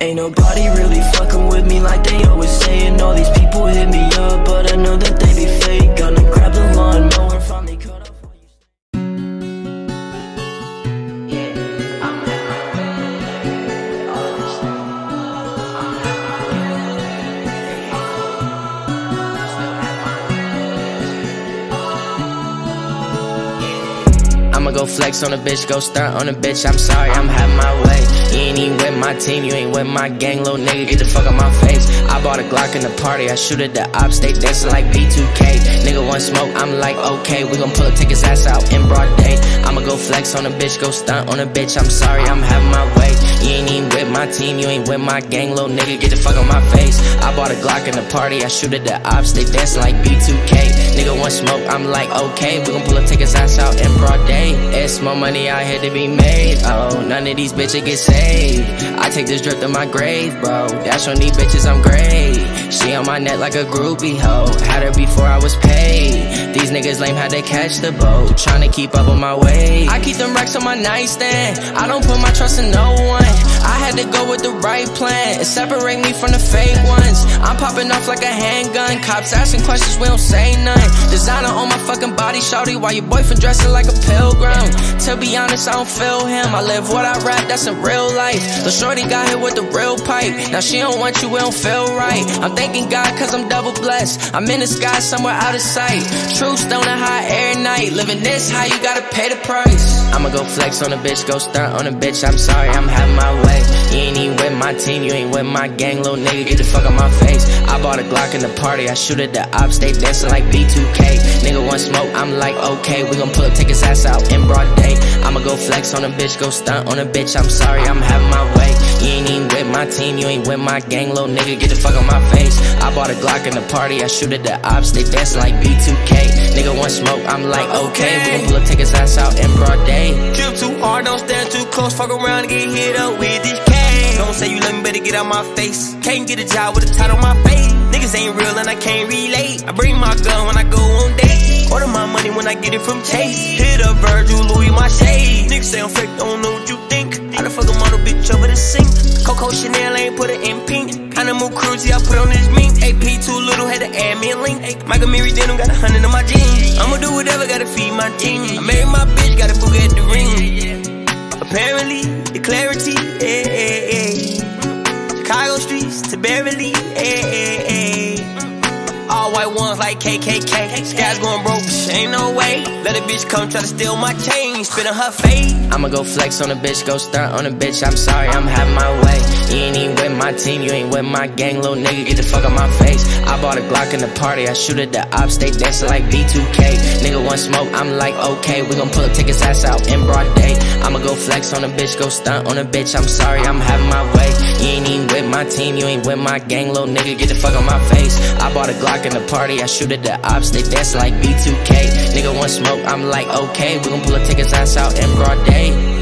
Ain't nobody really fucking with me like they always saying. All these people hit me I'ma go flex on a bitch, go stunt on a bitch. I'm sorry, I'm having my way. You ain't even with my team, you ain't with my gang, little nigga. Get the fuck out my face. I bought a Glock in the party, I shoot at the ops, they dancing like B2K. Nigga want smoke, I'm like, okay, we gon' pull take his ass out in broad day. I'ma go flex on a bitch, go stunt on a bitch. I'm sorry, I'm having my way. You ain't even with my team, you ain't with my gang, little nigga. Get the fuck on my face. I bought a Glock in the party, I shoot at the ops, they dancing like B2K. Nigga want smoke, I'm like, okay, we gon' pull up, take his ass out in broad day. It's more money out here to be made. Oh, none of these bitches get saved. I take this drip to my grave, bro. Dash on these bitches, I'm great. She on my neck like a groupie hoe. Had her before I was paid. These niggas lame, had to catch the boat. Tryna keep up on my way. I keep them racks on my nightstand. I don't put my trust in no one. I had to go with the right plan separate me from the fake ones. I'm popping off like a handgun. Cops asking questions, we don't say none. Designer on my fucking body, shawty, while your boyfriend dressing like a pilgrim. To be honest, I don't feel him. I live what I rap, that's in real life. The shorty got hit with the real pipe. Now she don't want you, it don't feel right. I'm thanking God cause I'm double blessed. I'm in the sky somewhere out of sight. True stone and high air night. Living this high, you gotta pay the price. I'ma go flex on a bitch, go stunt on a bitch. I'm sorry, I'm having my way. You ain't even with my team, you ain't with my gang, little nigga. Get the fuck on my face. I bought a Glock in the party, I shoot at the ops, they dancing like B2K. Nigga want smoke, I'm like, okay, we gon' pull up, take his ass out in broad day. I'ma go flex on a bitch, go stunt on a bitch. I'm sorry, I'm having my way. You ain't even with my team, you ain't with my gang, little nigga. Get the fuck on my face. I bought a Glock in the party, I shoot at the ops, they dancing like B2K. Nigga want smoke, I'm like, okay, we gon' pull up, take his ass out too close. Fuck around and get hit up with this cash. Don't say you love me, better get out my face. Can't get a job with a title on my face. Niggas ain't real and I can't relate. I bring my gun when I go on dates. Order my money when I get it from Chase. Hit up Virgil, Louis, my shade. Niggas say I'm fake, don't know what you think. I done fuck a model bitch over the sink. Coco Chanel ain't put it in pink. Animal cruelty, I put on this mink. AP too little, had to add me a link. Mike Amiri Denim got a hundred in my jeans. I'ma do whatever, gotta feed my team. I married my bitch, got a boogie at the ring. Apparently, the clarity, eh, eh, eh. Chicago streets to Beverly, eh, eh, eh. All white ones like KKK. Skies going broke, ain't no way. Let a bitch come try to steal my chain, spit on her face. I'ma go flex on a bitch, go stunt on a bitch. I'm sorry, I'm having my way. You ain't even with my team, you ain't with my gang, little nigga. Get the fuck out my face. I bought a Glock in the party, I shoot at the ops, they dancing like B2K. Nigga want smoke, I'm like, okay, we gon' pull up, take his ass out in broad day. I'ma go flex on a bitch, go stunt on a bitch. I'm sorry, I'm having my way. You ain't even with my team, you ain't with my gang, little nigga. Get the fuck out my face. I bought a Glock in the party, I shoot at the ops, they dancing like B2K. Nigga want smoke, I'm like, okay, we gon' pull up, take his ass out in broad day.